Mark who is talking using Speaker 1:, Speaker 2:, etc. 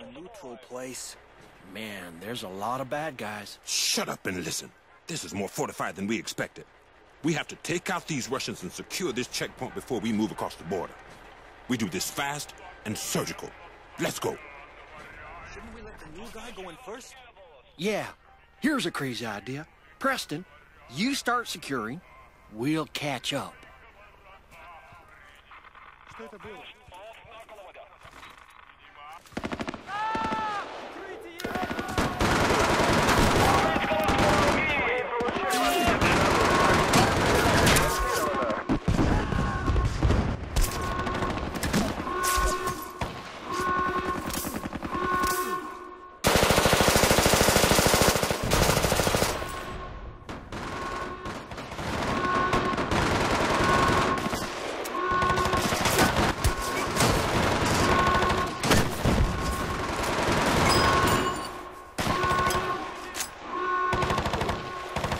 Speaker 1: A neutral place. Man, there's a lot of bad guys.
Speaker 2: Shut up and listen. This is more fortified than we expected. We have to take out these Russians and secure this checkpoint before we move across the border. We do this fast and surgical. Let's go.
Speaker 1: Shouldn't we let the new guy go in first? Yeah. Here's a crazy idea. Preston, you start securing. We'll catch up.